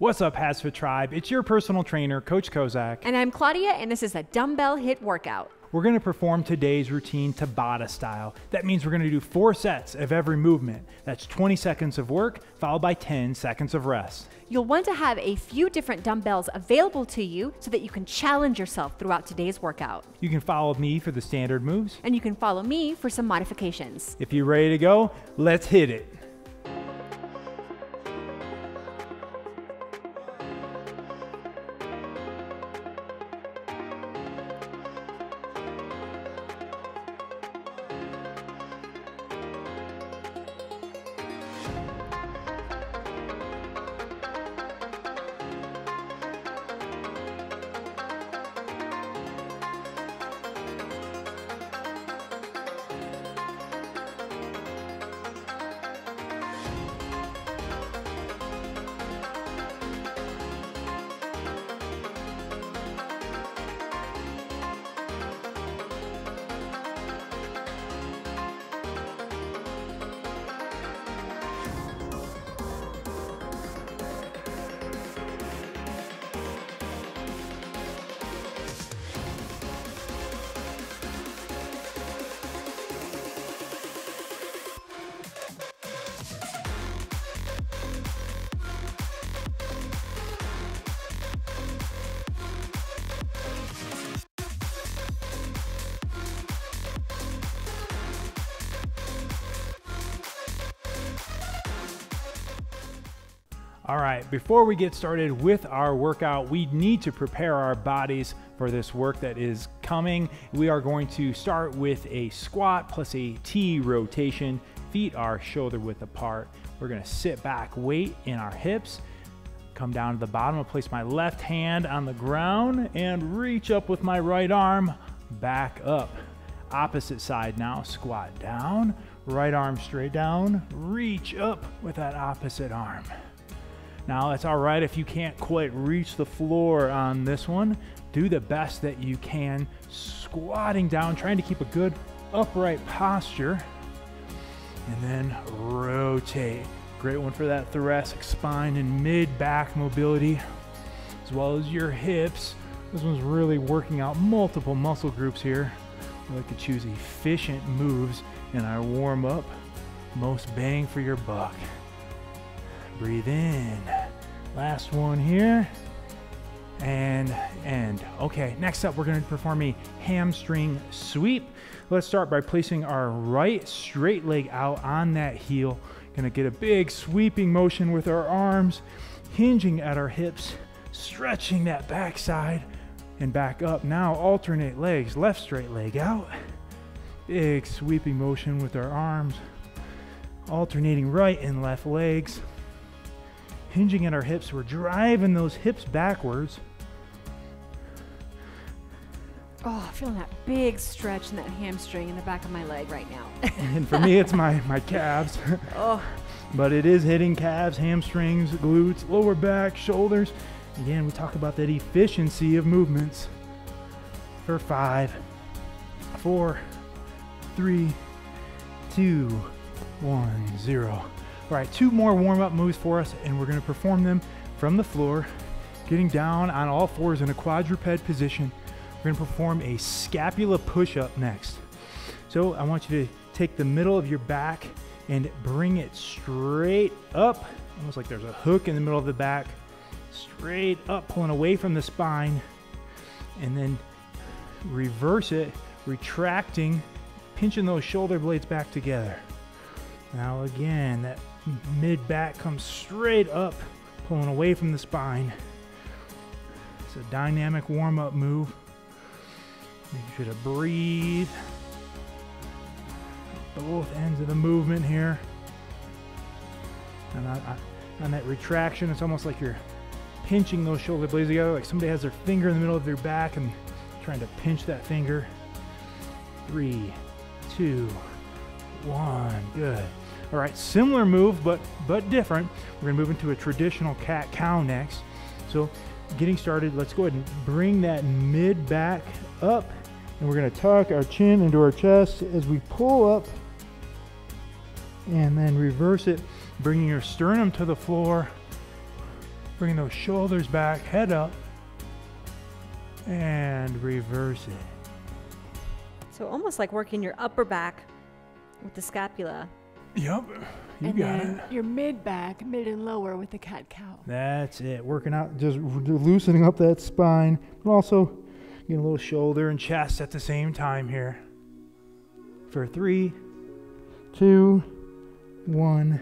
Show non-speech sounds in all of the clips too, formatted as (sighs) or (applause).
What's up, HASfit Tribe? It's your personal trainer, Coach Kozak. And I'm Claudia, and this is a dumbbell HIIT workout. We're gonna perform today's routine Tabata style. That means we're gonna do four sets of every movement. That's 20 seconds of work, followed by 10 seconds of rest. You'll want to have a few different dumbbells available to you so that you can challenge yourself throughout today's workout. You can follow me for the standard moves. And you can follow me for some modifications. If you're ready to go, let's hit it. All right, before we get started with our workout, we need to prepare our bodies for this work that is coming. We are going to start with a squat plus a T rotation. Feet are shoulder width apart. We're gonna sit back, weight in our hips, come down to the bottom. I'll place my left hand on the ground and reach up with my right arm, back up. Opposite side now, squat down, right arm straight down, reach up with that opposite arm. Now, it's all right if you can't quite reach the floor on this one. Do the best that you can, squatting down, trying to keep a good upright posture. And then rotate. Great one for that thoracic spine and mid back mobility, as well as your hips. This one's really working out multiple muscle groups here. I like to choose efficient moves and I warm up. Most bang for your buck. Breathe in. Last one here. And end. Okay, next up, we're gonna perform a hamstring sweep. Let's start by placing our right straight leg out on that heel. Gonna get a big sweeping motion with our arms, hinging at our hips, stretching that backside and back up. Now alternate legs, left straight leg out. Big sweeping motion with our arms, alternating right and left legs hinging at our hips. We're driving those hips backwards. Oh, I'm feeling that big stretch in that hamstring in the back of my leg right now. (laughs) and for me, it's my, my calves. (laughs) oh. But it is hitting calves, hamstrings, glutes, lower back, shoulders. Again, we talk about that efficiency of movements. For five, four, three, two, one, zero. All right, two more warm up moves for us, and we're gonna perform them from the floor, getting down on all fours in a quadruped position. We're gonna perform a scapula push up next. So I want you to take the middle of your back and bring it straight up, almost like there's a hook in the middle of the back, straight up, pulling away from the spine, and then reverse it, retracting, pinching those shoulder blades back together. Now again, that mid back comes straight up, pulling away from the spine. It's a dynamic warm up move. Make sure to breathe. Both ends of the movement here. And on that retraction, it's almost like you're pinching those shoulder blades together, like somebody has their finger in the middle of their back and trying to pinch that finger. Three, two, one. Good. All right, similar move, but but different. We're gonna move into a traditional cat cow next. So getting started, let's go ahead and bring that mid back up and we're gonna tuck our chin into our chest as we pull up and then reverse it, bringing your sternum to the floor, Bringing those shoulders back, head up, and reverse it. So almost like working your upper back with the scapula. Yep, you and got it. your mid back, mid and lower with the cat cow. That's it. Working out, just loosening up that spine, but also getting a little shoulder and chest at the same time here. For three, two, one,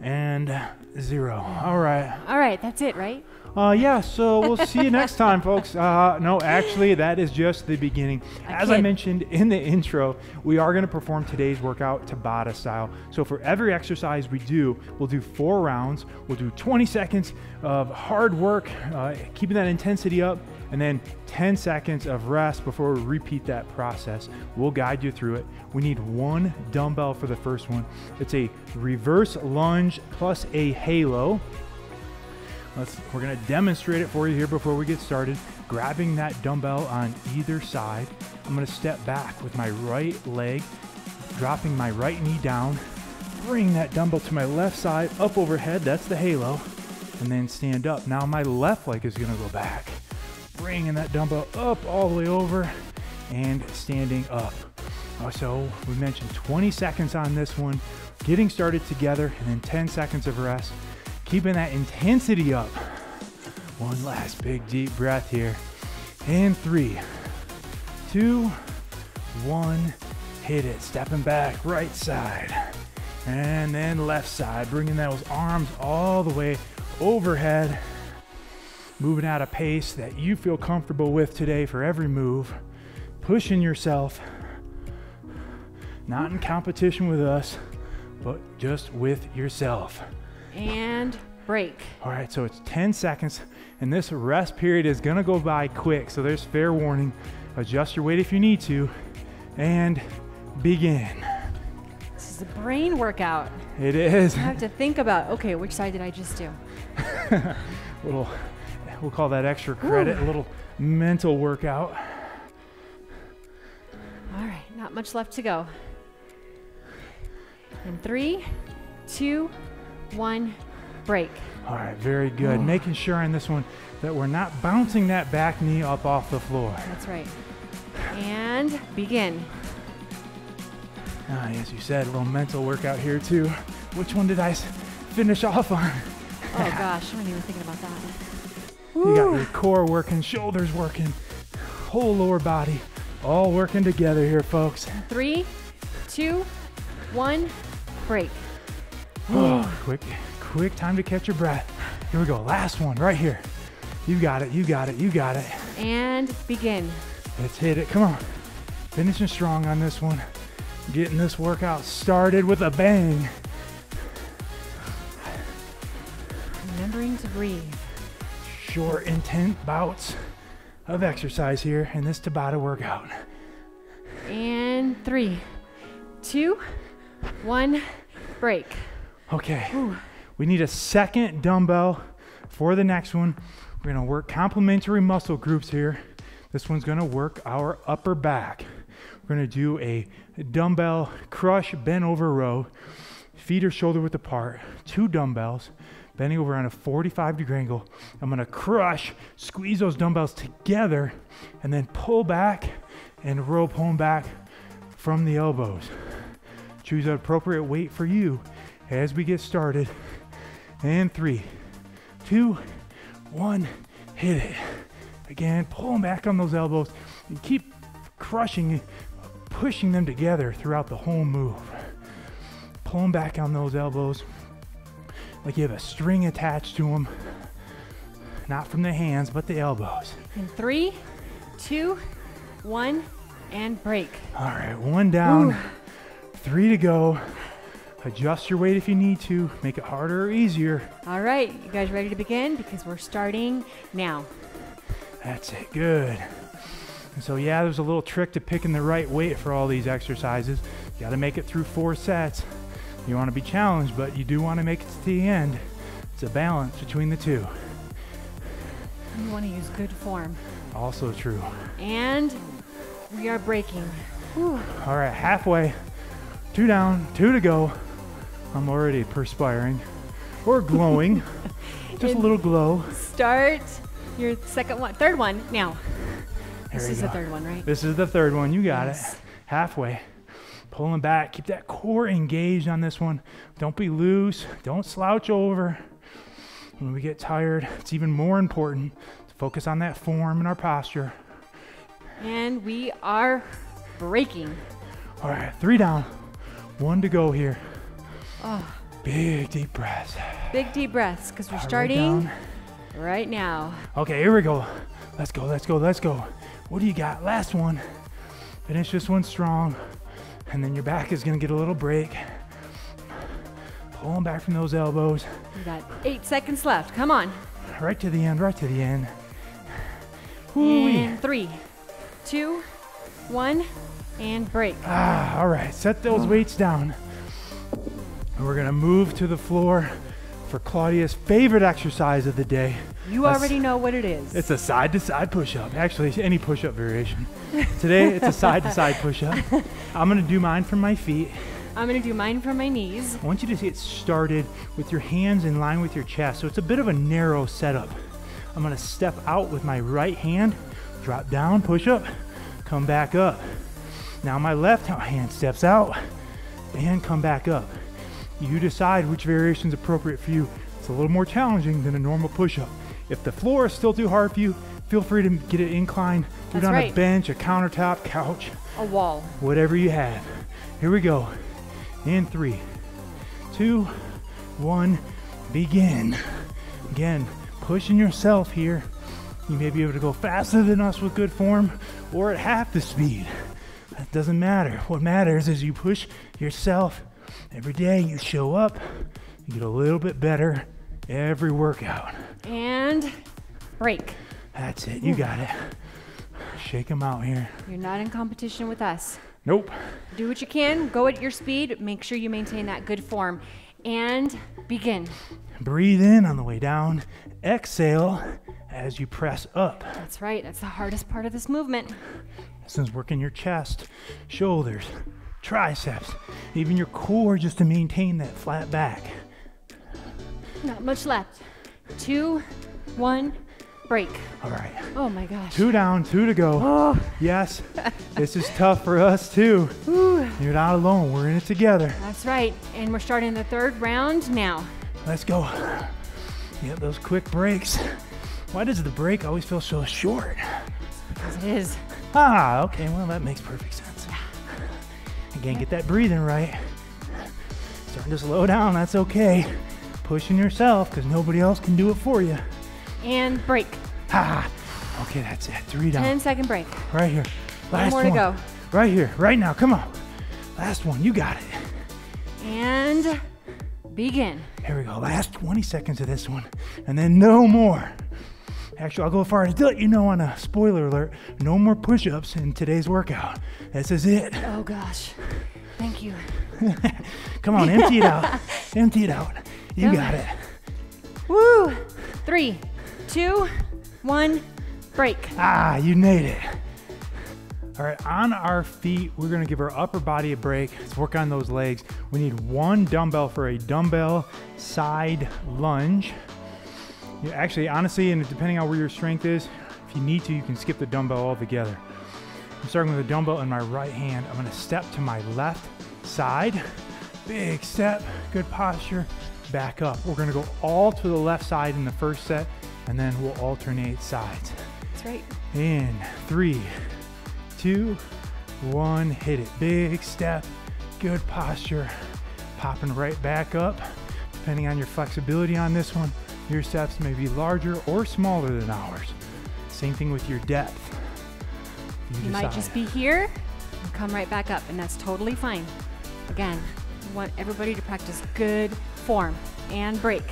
and zero. All right. All right, that's it, right? Uh, yeah, so we'll see you next time, folks. Uh, no, actually, that is just the beginning. I As I mentioned in the intro, we are going to perform today's workout Tabata style. So for every exercise we do, we'll do four rounds. We'll do 20 seconds of hard work, uh, keeping that intensity up, and then 10 seconds of rest before we repeat that process. We'll guide you through it. We need one dumbbell for the first one. It's a reverse lunge plus a halo. Let's, we're gonna demonstrate it for you here before we get started. Grabbing that dumbbell on either side. I'm gonna step back with my right leg, dropping my right knee down, bring that dumbbell to my left side, up overhead, that's the halo, and then stand up. Now my left leg is gonna go back, bringing that dumbbell up all the way over and standing up. Uh, So we mentioned 20 seconds on this one, getting started together, and then 10 seconds of rest keeping that intensity up. One last big deep breath here. And three, two, one, hit it. Stepping back, right side. And then left side, bringing those arms all the way overhead. Moving at a pace that you feel comfortable with today for every move. Pushing yourself. Not in competition with us, but just with yourself. And break. All right, so it's 10 seconds, and this rest period is gonna go by quick, so there's fair warning. Adjust your weight if you need to, and begin. This is a brain workout. It is I have to think about, okay, which side did I just do? (laughs) little, we'll call that extra credit, a little mental workout. All right, not much left to go. In three, two, one, break. All right, very good. Making sure on this one that we're not bouncing that back knee up off the floor. That's right. And begin. Ah, as you said, a little mental workout here too. Which one did I finish off on? Oh (laughs) gosh, I'm not even thinking about that. You got your core working, shoulders working, whole lower body, all working together here, folks. Three, two, one, break. (gasps) quick, quick time to catch your breath. Here we go. Last one right here. You got it. You got it. You got it. And begin. Let's hit it. Come on. Finishing strong on this one. Getting this workout started with a bang. Remembering to breathe. Short, intense bouts of exercise here in this Tabata workout. And three, two, one, break. Okay. We need a second dumbbell for the next one. We're gonna work complementary muscle groups here. This one's gonna work our upper back. We're gonna do a dumbbell crush bent over row. Feet are shoulder width apart. Two dumbbells, bending over on a 45 degree angle. I'm gonna crush, squeeze those dumbbells together, and then pull back and rope home back from the elbows. Choose an appropriate weight for you as we get started. And three, two, one, hit it. Again, pull them back on those elbows and keep crushing, pushing them together throughout the whole move. Pull them back on those elbows like you have a string attached to them. Not from the hands, but the elbows. In three, two, one, and break. All right, one down, three to go. Adjust your weight if you need to, make it harder or easier. All right, you guys ready to begin? Because we're starting now. That's it, good. And so, yeah, there's a little trick to picking the right weight for all these exercises. You got to make it through four sets. You want to be challenged, but you do want to make it to the end. It's a balance between the two. You want to use good form. Also true. And we are breaking. Whew. All right, halfway. Two down, two to go. I'm already perspiring or glowing. (laughs) just a little glow. Start your second one, third one now. There This is the third one, right? This is the third one. You got Yes. it. Halfway. Pulling back. Keep that core engaged on this one. Don't be loose. Don't slouch over. When we get tired, it's even more important to focus on that form and our posture. And we are breaking. All right, three down. One to go here. Oh, Big deep breaths. big deep breaths because we're All right, starting down. right now. Okay, here we go. Let's go, let's go, let's go. What do you got? Last one. Finish this one strong. And then your back is gonna get a little break. Pulling back from those elbows. We got eight seconds left. Come on. Right to the end, right to the end. And three, two, one, and break. Ah, all right, set those weights down. And we're gonna move to the floor for Claudia's favorite exercise of the day. You already know what it is. It's a side to side push up. Actually, any push up variation. Today, it's a side to side push up. (laughs) I'm gonna do mine from my feet. I'm gonna do mine from my knees. I want you to get started with your hands in line with your chest. So it's a bit of a narrow setup. I'm gonna step out with my right hand, drop down, push up, come back up. Now my left hand steps out and come back up. You decide which variation is appropriate for you. It's a little more challenging than a normal push up. If the floor is still too hard for you, feel free to get it inclined. Do it on a bench, a countertop, couch A wall. whatever you have. Here we go. In three, two, one, begin. Again, pushing yourself here. You may be able to go faster than us with good form or at half the speed. That doesn't matter. What matters is you push yourself every day. You show up, you get a little bit better every workout. And break. That's it. You got it. Shake them out here. You're not in competition with us. Nope. Do what you can, go at your speed, make sure you maintain that good form, and begin. Breathe in on the way down. Exhale as you press up. That's right, that's the hardest part of this movement. This is working your chest, shoulders, triceps, even your core just to maintain that flat back. Not much left. Two, one, break. All right. Oh my gosh. Two down, two to go. Oh, Yes, (laughs) this is tough for us too. You're not alone. We're in it together. that's right. And we're starting the third round now. Let's go. Get those quick breaks. Why does the break always feel so short? Because it is. Ah, okay, well, that makes perfect sense. Again, get that breathing right. Starting to slow down, that's okay. Pushing yourself, because nobody else can do it for you. And break. Ah, okay, that's it. Three down. 10 second break. Right here. Last more to go. Right here, right now, come on. Last one, you got it. And begin. Here we go, last 20 seconds of this one, and then no more. Actually, I'll go far as to let you know on a spoiler alert no more push ups in today's workout. This is it. Oh gosh. Thank you. (laughs) Come on, empty it out. (laughs) empty it out. You got it. Woo! Three, two, one, break. Ah, you made it. All right, on our feet, we're gonna give our upper body a break. Let's work on those legs. We need one dumbbell for a dumbbell side lunge. You actually, honestly, and depending on where your strength is, if you need to, you can skip the dumbbell altogether. I'm starting with a dumbbell in my right hand. I'm gonna step to my left side. Big step, good posture. Back up. We're gonna go all to the left side in the first set, and then we'll alternate sides. That's right. In three, two, one, hit it. Big step, good posture. Popping right back up. Depending on your flexibility on this one, your steps may be larger or smaller than ours. Same thing with your depth. You might just be here and come right back up, and that's totally fine. Again, we want everybody to practice good form and break.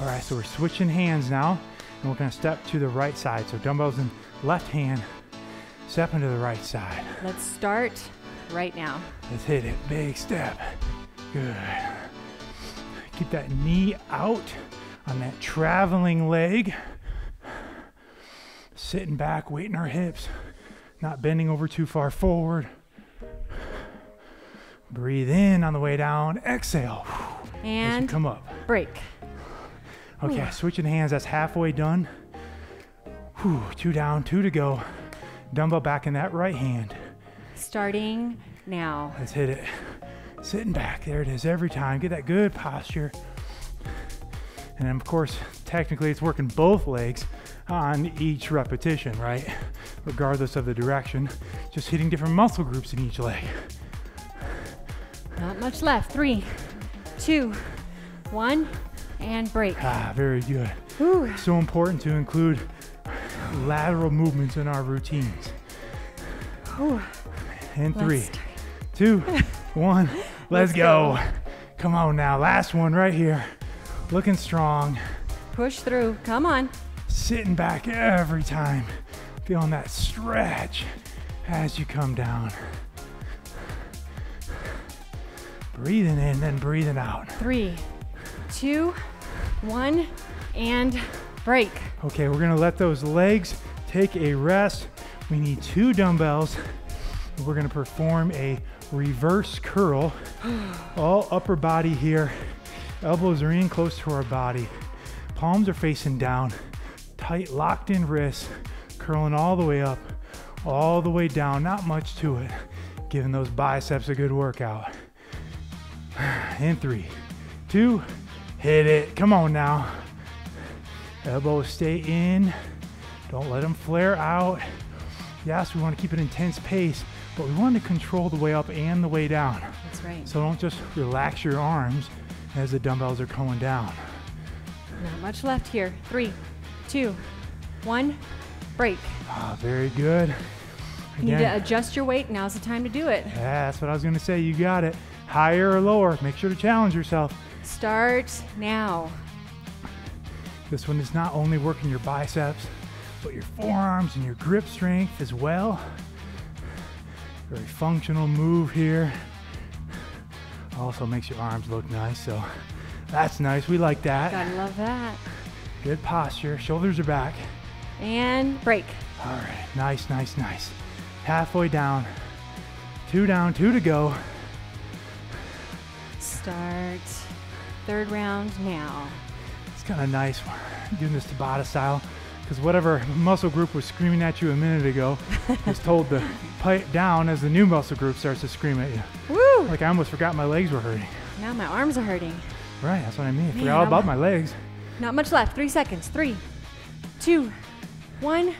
All right, so we're switching hands now, and we're gonna step to the right side. So dumbbells in left hand, step into the right side. Let's start right now. Let's hit it. Big step. Good. Keep that knee out on that traveling leg. Sitting back, weighting our hips, not bending over too far forward. Breathe in on the way down. Exhale And come up. break. Okay, switching hands. That's halfway done. Whew, two down, two to go. Dumbbell back in that right hand. Starting now. Let's hit it. Sitting back. There it is every time. Get that good posture. And then, of course, technically it's working both legs on each repetition, right? Regardless of the direction. Just hitting different muscle groups in each leg. Not much left. Three, two, one, and break. Ah, very good. Whew. So important to include lateral movements in our routines. Whew. And three, two, (laughs) one. Let's, Let's go. go. Come on now. Last one right here. Looking strong. Push through. Come on. Sitting back every time. Feeling that stretch as you come down. Breathing in, then breathing out. Three, two, one, and break. Okay, we're gonna let those legs take a rest. We need two dumbbells. We're gonna perform a reverse curl. (gasps) All upper body here. Elbows are in close to our body. Palms are facing down. Tight, locked in wrists. Curling all the way up, all the way down. Not much to it. Giving those biceps a good workout. (sighs) In three, two, hit it. Come on now. Elbows stay in. Don't let them flare out. Yes, we want to keep an intense pace, but we want to control the way up and the way down. That's right. So don't just relax your arms as the dumbbells are going down. Not much left here. Three, two, one, break. Ah, very good. You need to adjust your weight. Now's the time to do it. yeah, that's what I was going to say. You got it. Higher or lower. Make sure to challenge yourself. Start now. This one is not only working your biceps, but your forearms and your grip strength as well. Very functional move here. Also makes your arms look nice, so (laughs) that's nice. We like that. Gotta love that. Good posture. Shoulders are back. And break. All right. Nice, nice, nice. Halfway down. Two down, two to go. Start third round now. It's kind of nice doing this Tabata style because whatever muscle group was screaming at you a minute ago is told to (laughs) pipe down as the new muscle group starts to scream at you. Woo! Like I almost forgot my legs were hurting. Now my arms are hurting. Right, that's what I mean. Man, forgot all about my legs. Not much left. Three seconds. Three, two, one,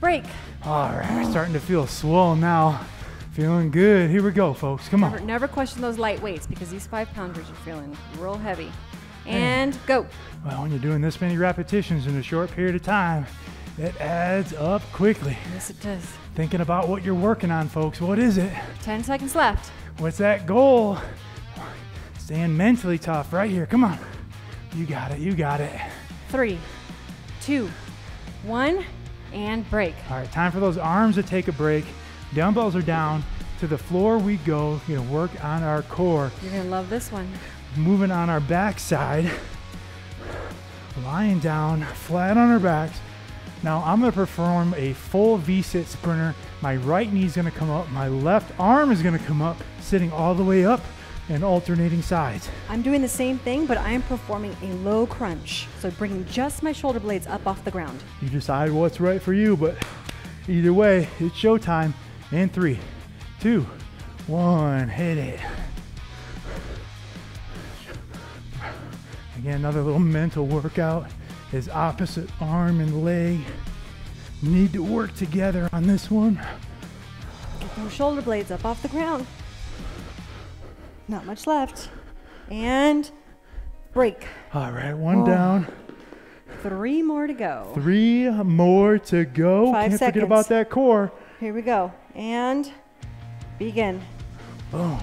break. All right, we're starting to feel swollen now. Feeling good. Here we go, folks. Come Never, on. never question those light weights because these five pounders are feeling real heavy. And go. Well, when you're doing this many repetitions in a short period of time, it adds up quickly. Yes, it does. Thinking about what you're working on, folks. What is it? 10 seconds left. What's that goal? Staying mentally tough right here. Come on. You got it. You got it. Three, two, one, and break. All right, time for those arms to take a break. Dumbbells are down. To the floor we go. We're gonna work on our core. You're going to love this one. Moving on our backside. Lying down, flat on our backs. Now I'm gonna perform a full V-sit sprinter. My right knee is gonna come up. My left arm is gonna come up, sitting all the way up and alternating sides. I'm doing the same thing, but I am performing a low crunch. So bringing just my shoulder blades up off the ground. You decide what's right for you, but either way, it's showtime. In three, two, one, hit it. Again, another little mental workout is opposite arm and leg. Need to work together on this one. Get those shoulder blades up off the ground. Not much left. And break. All right, one Oh. down, Three more to go. three more to go. Five Can't seconds. forget about that core. Here we go. And begin. Boom.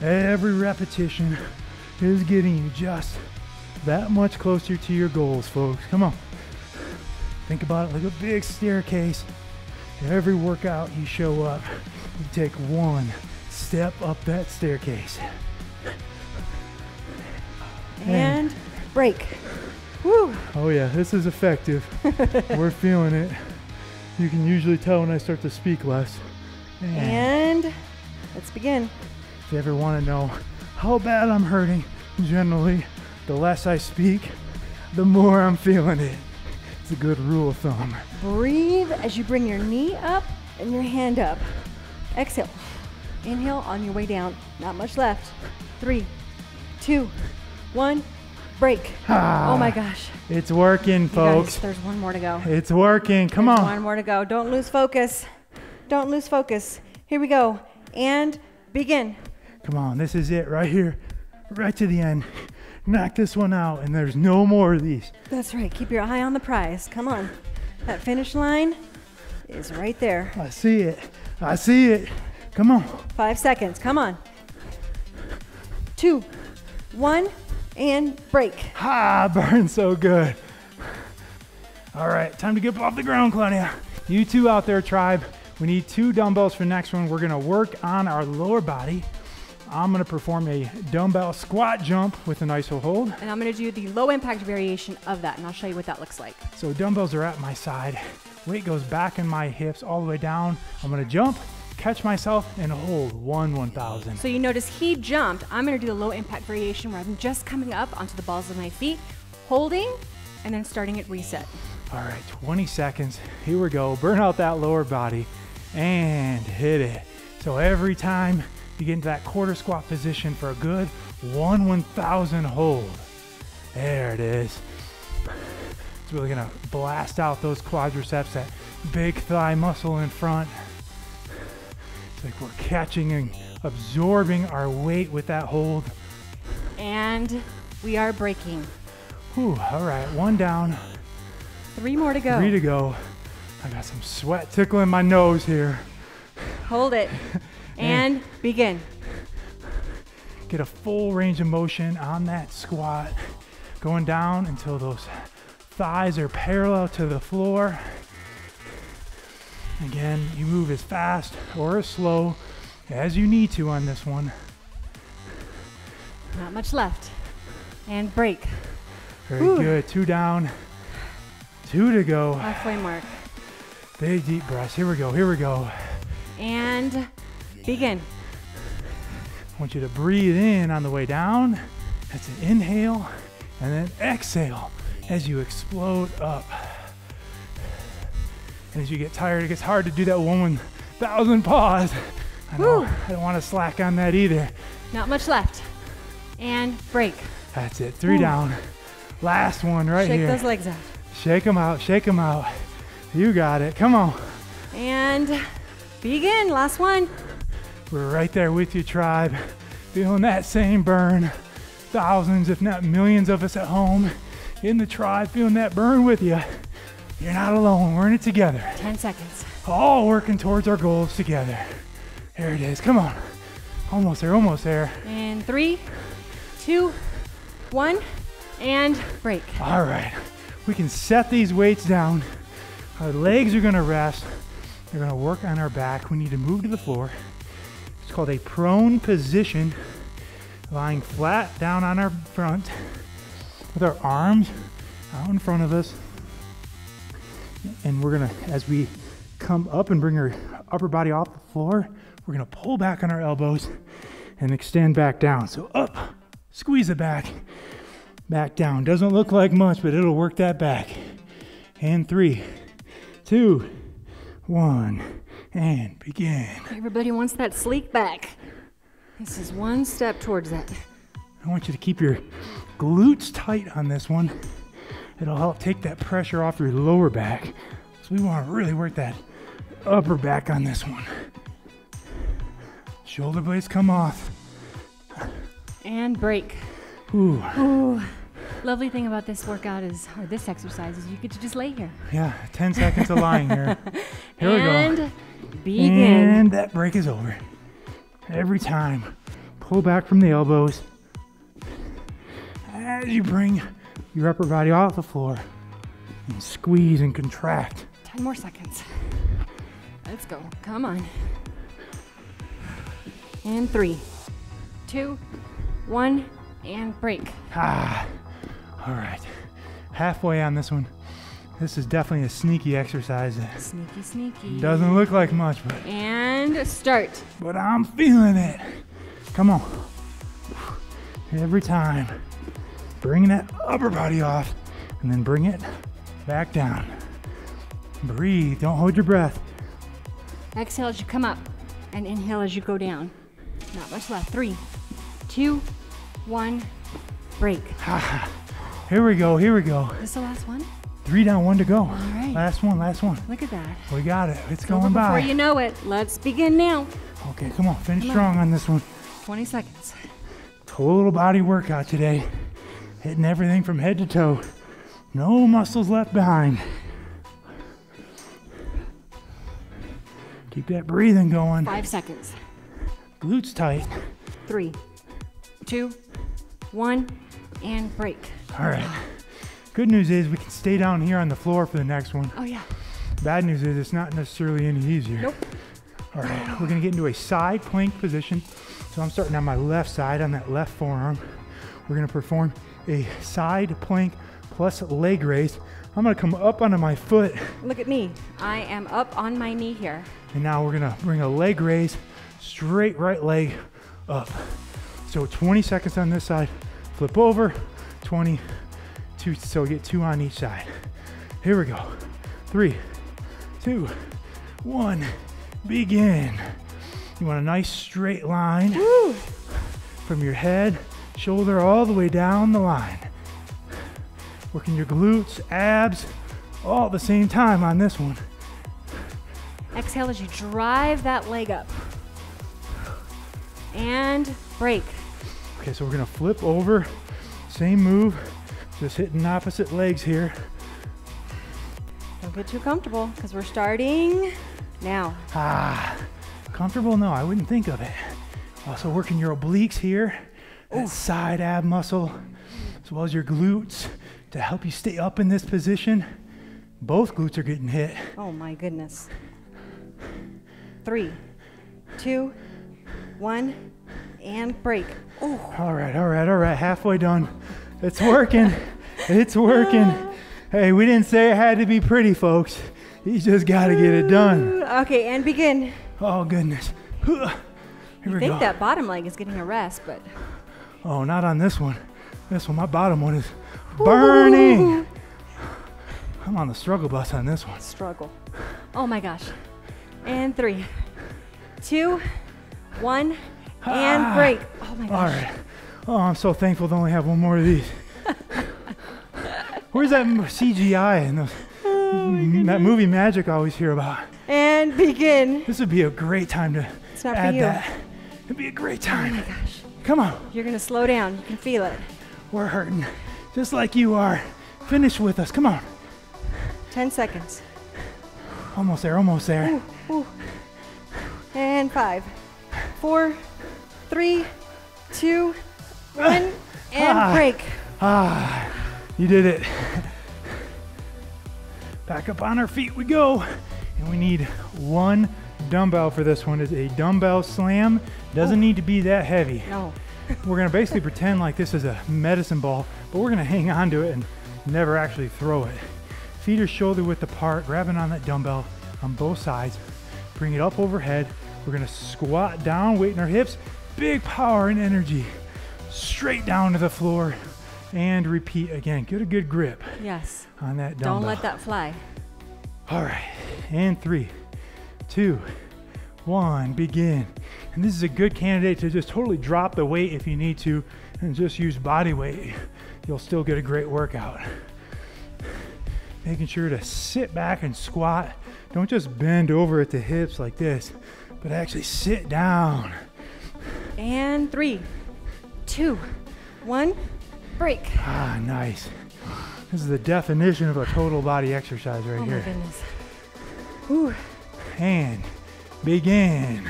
Every repetition is getting you just that much closer to your goals, folks. Come on. Think about it like a big staircase. Every workout you show up, you take one step up that staircase. And break. Woo! Oh, yeah, this is effective. (laughs) We're feeling it. You can usually tell when I start to speak less. Man. And let's begin. If you ever want to know how bad I'm hurting, generally, the less I speak, the more I'm feeling it. It's a good rule of thumb. Breathe as you bring your knee up and your hand up. Exhale. Inhale on your way down. Not much left. Three, two, one. Break. Ah, oh my gosh. It's working, You guys, folks. there's one more to go. It's working. Come There's on. One more to go. Don't lose focus. Don't lose focus. Here we go. And begin. Come on. This is it right here. Right to the end. Knock this one out, and there's no more of these. That's right. Keep your eye on the prize. Come on. That finish line is right there. I see it. I see it. Come on. Five seconds. Come on. Two, one, and break. Ah, (laughs) burns so good. All right, time to get off the ground, Claudia. You two out there, tribe. We need two dumbbells for next one. We're gonna work on our lower body. I'm gonna perform a dumbbell squat jump with an iso hold. And I'm going to do the low impact variation of that, and I'll show you what that looks like. So dumbbells are at my side. Weight goes back in my hips all the way down. I'm gonna jump, catch myself, and hold one 1,000. So you notice he jumped. I'm going to do the low impact variation where I'm just coming up onto the balls of my feet, holding, and then starting at reset. All right, 20 seconds. Here we go. Burn out that lower body and hit it. So every time you get into that quarter squat position for a good one 1000 hold. There it is. It's really gonna blast out those quadriceps, that big thigh muscle in front. It's like we're catching and absorbing our weight with that hold. And we are breaking. Whew, all right, one down, Three more to go. three to go. I got some sweat tickling my nose here. Hold it. (laughs) And begin. Get a full range of motion on that squat, going down until those thighs are parallel to the floor. Again, you move as fast or as slow as you need to on this one. Not much left. And break. Very Whew. good. Two down, two to go. Halfway mark. Big deep breaths. Here we go. Here we go. And begin. I want you to breathe in on the way down. That's an inhale. And then exhale as you explode up. And as you get tired, it gets hard to do that one 1,000 pause. I know. Whew. I don't want to slack on that either. Not much left. And break. That's it. Three Ooh. down. Last one right Shake here. those legs out. Shake them out. Shake them out. You got it. Come on. And begin. Last one. We're right there with you, tribe. Feeling that same burn. Thousands, if not millions of us at home in the tribe, feeling that burn with you. You're not alone. We're in it together. 10 seconds. All working towards our goals together. There it is. Come on. Almost there, almost there. And three, two, one, and break. All right. We can set these weights down. Our legs are going to rest. They're going to work on our back. We need to move to the floor. It's called a prone position, lying flat down on our front with our arms out in front of us. And we're to, as we come up and bring our upper body off the floor, we're to pull back on our elbows and extend back down. So up, squeeze it back, back down. Doesn't look like much, but it'll work that back. And three, two, one, and begin. Everybody wants that sleek back. This is one step towards that. I want you to keep your glutes tight on this one. It'll help take that pressure off your lower back. So we want to really work that upper back on this one. Shoulder blades come off. And break. Ooh, Ooh. Lovely thing about this workout is, or this exercise, is you get to just lay here. yeah, 10 seconds of lying here. (laughs) Here we go. And begin. And that break is over. Every time, pull back from the elbows as you bring your upper body off the floor and squeeze and contract. 10 more seconds. Let's go. Come on. And three, two, one, and break. Ah, all right. Halfway on this one. This is definitely a sneaky exercise. Sneaky, sneaky. Doesn't look like much, but, And start. but I'm feeling it. Come on. Every time, Bring that upper body off and then bring it back down. Breathe, don't hold your breath. Exhale as you come up and inhale as you go down. Not much left. Three, two, one, break. (laughs) Here we go, here we go. This is the last one? Three down, one to go. right. Last one, last one. Look at that. We got it. It's Over going before by. Before you know it. Let's begin now. Okay, come on, finish Come on. strong on this one. 20 seconds. Total body workout today. Hitting everything from head to toe. No muscles left behind. Keep that breathing going. Five seconds. Glutes tight. Three, two, one, and break. All right. Good news is we can stay down here on the floor for the next one. Oh, yeah. Bad news is it's not necessarily any easier. Nope. All right, we're gonna get into a side plank position. So I'm starting on my left side on that left forearm. We're gonna perform a side plank plus leg raise. I'm gonna come up onto my foot, Look at me. I am up on my knee here. and now we're gonna bring a leg raise, straight right leg up. So 20 seconds on this side, flip over, 20, two, so we get two on each side. Here we go. Three, two, one, begin. You want a nice straight line from your head, shoulder, all the way down the line. Working your glutes, abs, all at the same time on this one. Exhale as you drive that leg up. And break. Okay, so we're gonna flip over, same move, just hitting opposite legs here. Don't get too comfortable because we're starting now. Ah, comfortable? No, I wouldn't think of it. Also working your obliques here, that side ab muscle, as well as your glutes to help you stay up in this position. Both glutes are getting hit. Oh my goodness. Three, two, one, and break. Oh, All right, all right, all right, halfway done. It's working. It's working. Hey, we didn't say it had to be pretty, folks. You just got to get it done. okay, and begin. Oh, goodness. Here I we think go. that bottom leg is getting a rest, but Oh, not on this one. This one, my bottom one is burning. I'm on the struggle bus on this one. struggle. Oh my gosh. And three, two, one, and Ah. break. Oh my gosh. right. Oh, I'm so thankful to only have one more of these. Where's that CGI and those, m- that movie magic I always hear about? And begin. This would be a great time to It's not for add you. that. It'd be a great time. Oh my gosh. Come on, You're gonna slow down. You can feel it. we're hurting, just like you are. Finish with us. Come on. 10 seconds. Almost there. Almost there. And five, four, three, two, one, (laughs) and Ah. break. Ah, you did it. Back up on our feet we go. And we need one dumbbell for this one. It's a dumbbell slam. Doesn't oh. need to be that heavy. No. (laughs) We're gonna basically pretend like this is a medicine ball, but we're gonna hang on to it and never actually throw it. Feet are shoulder width apart, grabbing on that dumbbell on both sides. Bring it up overhead. We're gonna squat down, weight in our hips, big power and energy. Straight down to the floor and repeat again. Get a good grip Yes. on that dumbbell. Don't let that fly. All right, and three, two, one, begin. And this is a good candidate to just totally drop the weight if you need to and just use body weight. You'll still get a great workout. Making sure to sit back and squat. Don't just bend over at the hips like this, but actually sit down. And three, two, one, break. Ah, nice. This is the definition of a total body exercise right Oh my here. goodness. Whew. and begin.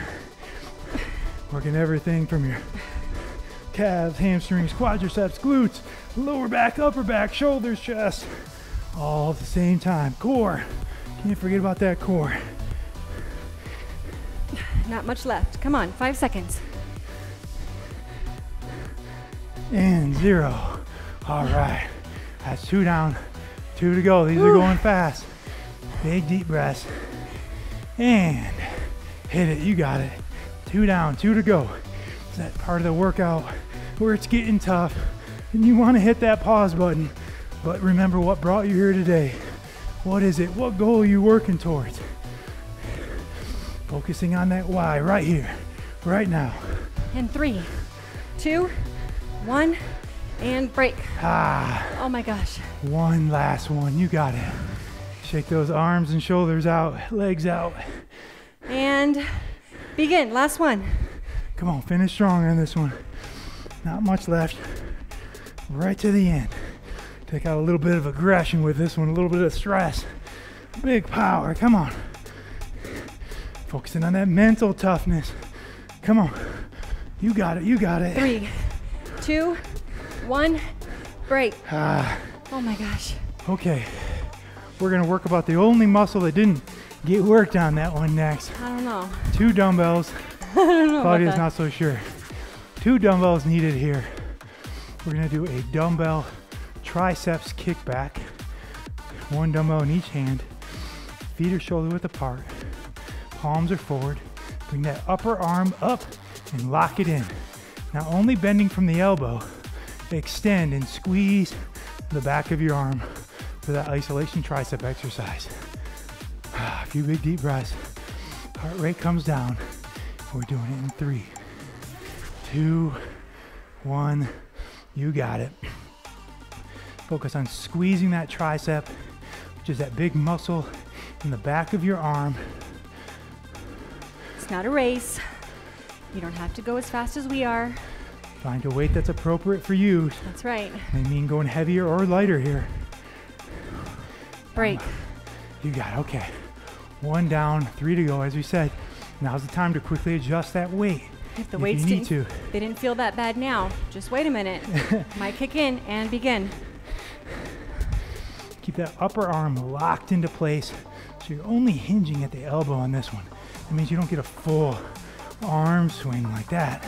Working everything from your calves, hamstrings, quadriceps, glutes, lower back, upper back, shoulders, chest, all at the same time. Core. Can't forget about that core. Not much left. Come on, five seconds. And zero. All right. That's two down, two to go. These are going fast. Big deep breaths. And hit it. You got it. Two down, two to go. It's that part of the workout where it's getting tough and you want to hit that pause button. But remember what brought you here today. What is it? What goal are you working towards? Focusing on that why right here, right now. And three, two, one, and break. Ah, Oh my gosh. one last one. You got it. Shake those arms and shoulders out, legs out. And begin. Last one. Come on, finish strong on this one. Not much left. Right to the end. Take out a little bit of aggression with this one, a little bit of stress. Big power. Come on. Focusing on that mental toughness. Come on. You got it. You got it. Three, two, one, break. (sighs) Ah, Oh my gosh. okay. We're going to work about the only muscle that didn't get worked on that one next. I don't know. Two dumbbells. (laughs) I don't know. Claudia's not so sure. Two dumbbells needed here. We're gonna do a dumbbell triceps kickback. One dumbbell in each hand. Feet are shoulder width apart. Palms are forward. Bring that upper arm up and lock it in. Now only bending from the elbow. Extend and squeeze the back of your arm for that isolation tricep exercise. Ah, a few big deep breaths. Heart rate comes down. We're doing it in three, two, one. You got it. Focus on squeezing that tricep, which is that big muscle in the back of your arm. It's not a race. You don't have to go as fast as we are. Find a weight that's appropriate for you. That's right. I mean going heavier or lighter here. Break. You got it. Okay. One down, three to go. As we said, now's the time to quickly adjust that weight. If the if weights you need didn't, to. they didn't feel that bad now, just wait a minute. (laughs) Might kick in and begin. Keep that upper arm locked into place. So you're only hinging at the elbow on this one. That means you don't get a full arm swing like that,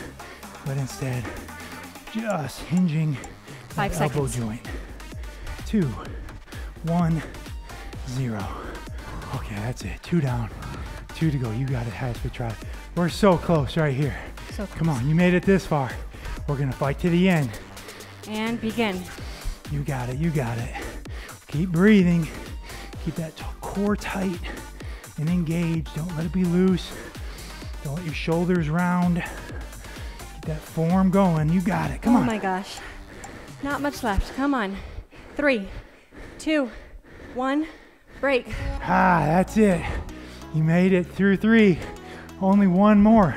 but instead just hinging Five that elbow joint. Two, one, zero. Okay, that's it. Two down, two to go. You got it, HASfit tribe. We're so close right here. So close. Come on, you made it this far. We're gonna fight to the end. And begin. You got it, you got it. Keep breathing. Keep that core tight and engaged. Don't let it be loose. Don't let your shoulders round. That form going. You got it. Come oh on. Oh my gosh. Not much left. Come on. Three, two, one, break. Ah, that's it. You made it through three. Only one more.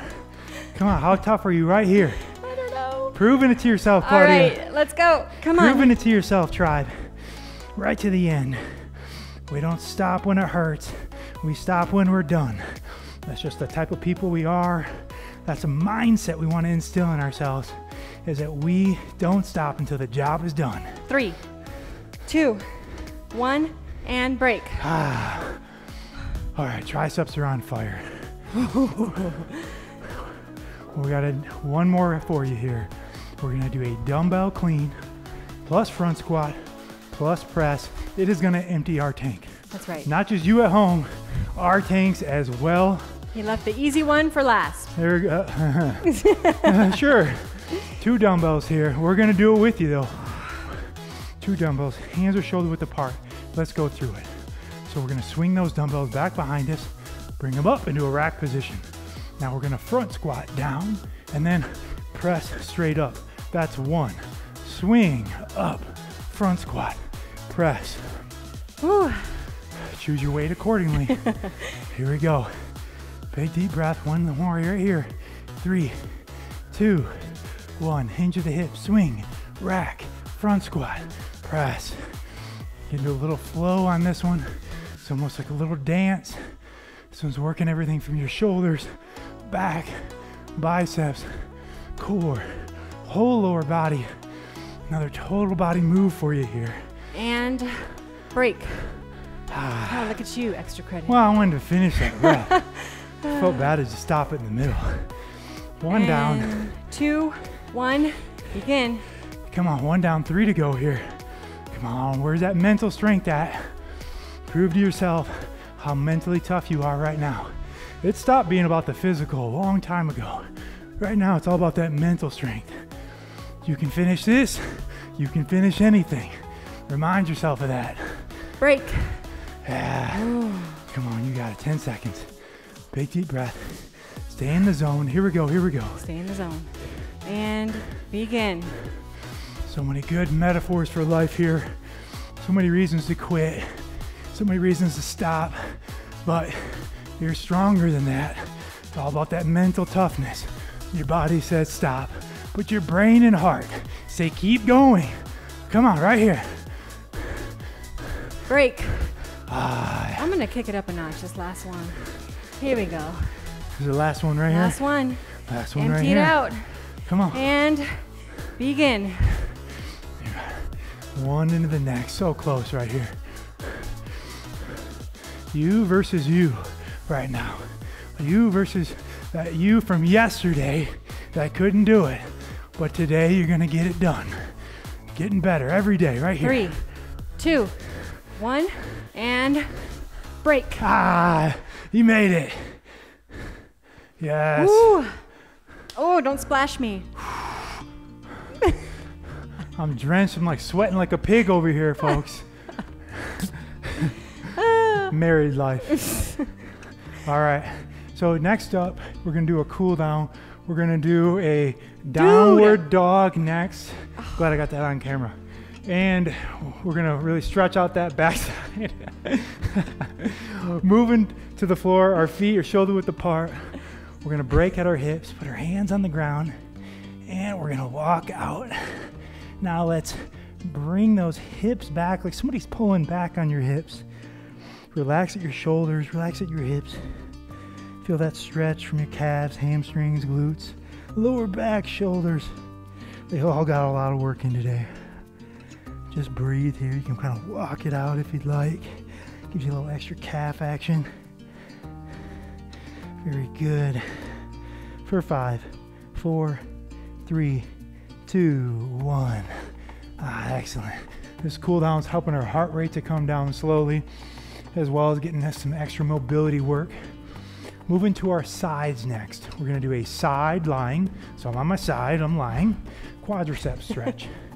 Come on, how tough are you right here? I don't know. Proving it to yourself, All Claudia. right, let's go. Come Proving on. Proving it to yourself, tribe. Right to the end. We don't stop when it hurts. We stop when we're done. That's just the type of people we are. That's a mindset we want to instill in ourselves is that we don't stop until the job is done. Three, two, one, and break. Ah. (sighs) All right, triceps are on fire. (laughs) we got a, one more for you here. We're gonna do a dumbbell clean plus front squat plus press. It is gonna empty our tank. That's right. Not just you at home, our tanks as well. He left the easy one for last. There we go. (laughs) Uh, sure. Two dumbbells here. We're gonna do it with you though. Two dumbbells, hands are shoulder width apart. Let's go through it. So we're gonna swing those dumbbells back behind us, bring them up into a rack position. Now we're gonna front squat down and then press straight up. That's one. Swing up, front squat, press. Whew. Choose your weight accordingly. (laughs) here we go. Big deep breath. One more right here. Three, two, one. Hinge of the hip. Swing, rack, front squat, press. Get into a little flow on this one. It's almost like a little dance. This one's working everything from your shoulders, back, biceps, core, whole lower body. Another total body move for you here. And break. Oh, look at you. Extra credit. Well, I wanted to finish that (laughs) breath. Felt bad to just stop it in the middle. (laughs) One down. Two, one, begin. Come on, one down, three to go here. Come on, where's that mental strength at? Prove to yourself how mentally tough you are right now. It stopped being about the physical a long time ago. Right now, it's all about that mental strength. You can finish this, you can finish anything. Remind yourself of that. Break. Yeah. Come on, you got it. 10 seconds. Big deep breath. Stay in the zone. Here we go. Here we go. Stay in the zone. And begin. So many good metaphors for life here. So many reasons to quit. So many reasons to stop. But you're stronger than that. It's all about that mental toughness. Your body says stop, but your brain and heart say keep going. Come on, right here. Break. Ah, I'm gonna kick it up a notch. This last one. Here we go. this is the last one right Last here. Last one. Last one Empty right it here. out. Come on. And begin. One into the next. So close right here. You versus you right now. You versus that you from yesterday that couldn't do it. But today you're going to get it done. Getting better every day right here. Three, two, one, and break. Ah, you made it. Yes. Woo. Oh, don't splash me. I'm drenched. I'm like sweating like a pig over here, folks. (laughs) Married life. All right. So next up, we're gonna do a cool down. We're gonna do a downward dog next. Glad I got that on camera. And we're gonna really stretch out that backside. (laughs) Moving to the floor, our feet are shoulder width apart. We're gonna break at our hips, put our hands on the ground, and we're gonna walk out. Now let's bring those hips back like somebody's pulling back on your hips. Relax at your shoulders, relax at your hips. Feel that stretch from your calves, hamstrings, glutes, lower back, shoulders. They all got a lot of work in today. Just breathe here. You can kind of walk it out if you'd like. Gives you a little extra calf action. Very good. For five, four, three, two, one. Ah, excellent. This cool is helping our heart rate to come down slowly, as well as getting us some extra mobility work. Moving to our sides next. We're gonna do a side lying. So I'm on my side, I'm lying. Quadricep stretch. (laughs)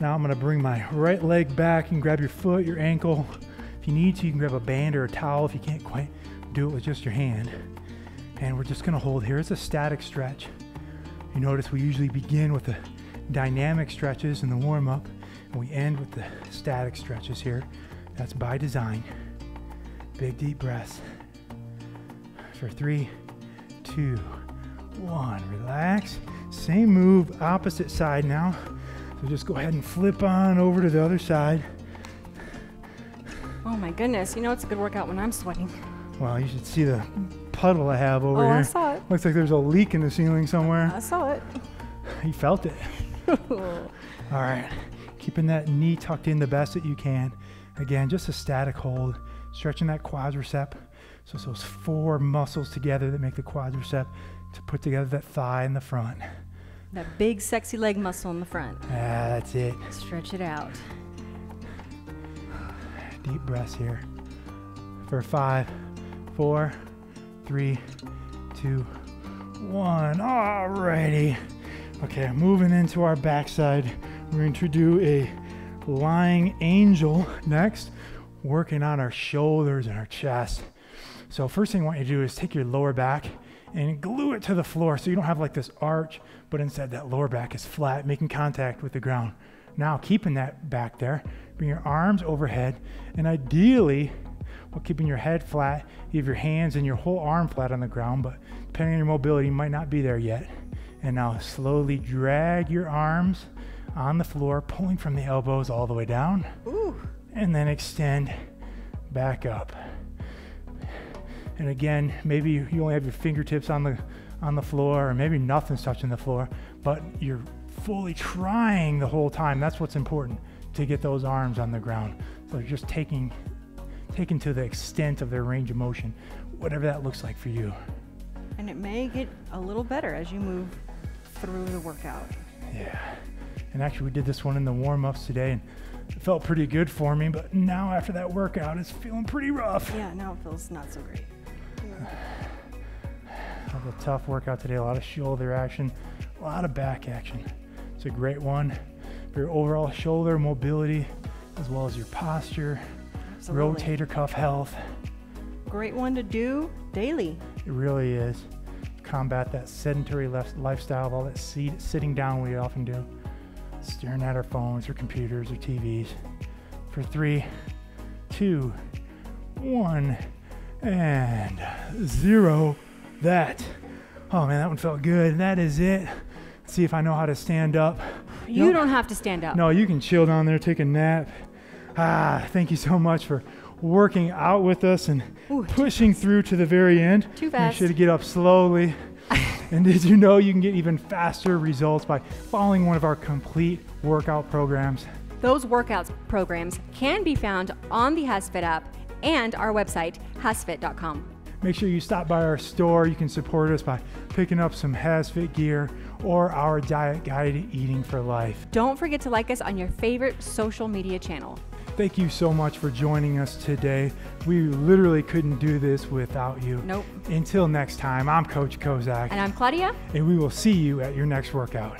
now I'm gonna bring my right leg back and grab your foot, your ankle. If you need to, you can grab a band or a towel if you can't quite do it with just your hand. And we're just gonna hold here. It's a static stretch. You notice we usually begin with the dynamic stretches in the warm up, and we end with the static stretches here. That's by design. Big deep breaths. For three, two, one. Relax. Same move, opposite side now. So just go ahead and flip on over to the other side. Oh my goodness. You know it's a good workout when I'm sweating. Wow, you should see the puddle I have over oh, here. I saw it. Looks like there's a leak in the ceiling somewhere. I saw it. You felt it. (laughs) All right. Keeping that knee tucked in the best that you can. Again, just a static hold, stretching that quadricep. So it's those four muscles together that make the quadricep to put together that thigh in the front. That big, sexy leg muscle in the front. Ah, that's it. Stretch it out. Deep breaths here. For five, four, three, two, one. Alrighty. Okay, moving into our backside. We're going to do a lying angel next, working on our shoulders and our chest. So, first thing I want you to do is take your lower back and glue it to the floor so you don't have like this arch, but instead that lower back is flat, making contact with the ground. Now, keeping that back there, bring your arms overhead, and ideally, while keeping your head flat, you have your hands and your whole arm flat on the ground, but depending on your mobility, you might not be there yet. And now slowly drag your arms on the floor, pulling from the elbows all the way down, Ooh. and then extend back up. And again, maybe you you only have your fingertips on the on the floor, or maybe nothing's touching the floor, but you're fully trying the whole time. That's what's important to get those arms on the ground. So you're just taking taking to the extent of their range of motion, whatever that looks like for you. And it may get a little better as you move through the workout. Yeah. And actually, we did this one in the warm ups today, and it felt pretty good for me. But now, after that workout, it's feeling pretty rough. Yeah, now it feels not so great. (sighs) Have a tough workout today. A lot of shoulder action, a lot of back action. It's a great one for your overall shoulder mobility, as well as your posture, Absolutely. rotator cuff health. Great one to do daily. It really is. Combat that sedentary lifestyle of all that seat, sitting down we often do, staring at our phones or computers or TVs. For three, two, one, and zero. That. Oh man, that one felt good. That is it. Let's see if I know how to stand up. You Nope. don't have to stand up. No, you can chill down there, take a nap. Ah, thank you so much for working out with us and Ooh, pushing through to the very end. Too fast. Make sure to get up slowly. (laughs) and did you know you can get even faster results by following one of our complete workout programs? Those workouts programs can be found on the HASfit app and our website, hasfit.com. Make sure you stop by our store. You can support us by picking up some HASfit gear or our Diet Guide Eating for Life. Don't forget to like us on your favorite social media channel. Thank you so much for joining us today. We literally couldn't do this without you. Nope. Until next time, I'm Coach Kozak, And I'm Claudia. and we will see you at your next workout.